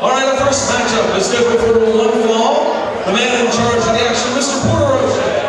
All right, our first matchup is scheduled for one fall. The man in charge of the action, Mr. Porter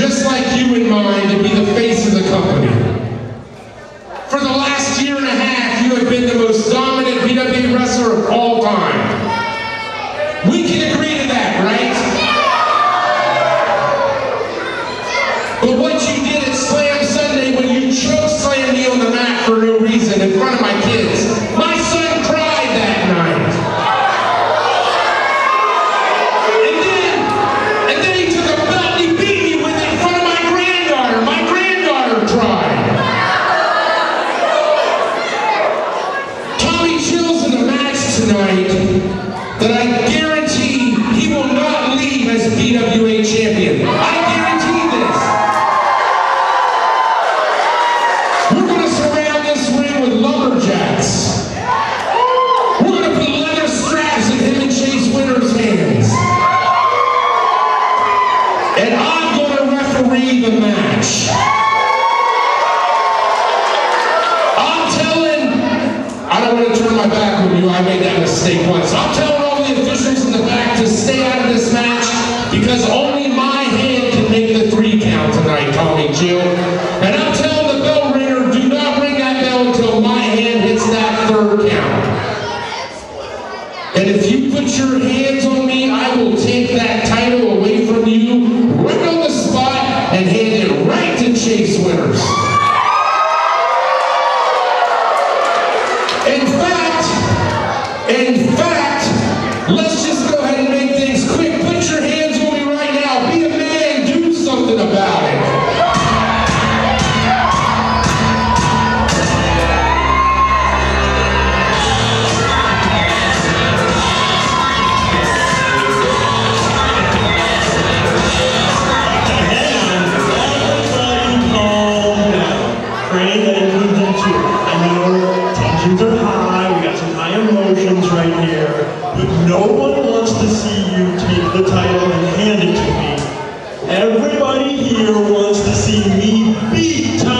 just like you in mind and be the I'm going to referee the match. I'm telling, I don't want to turn my back on you. I made that mistake once. Chiefs winners. train. I know tensions are high, we got some high emotions right here, but no one wants to see you take the title and hand it to me. Everybody here wants to see me beat time.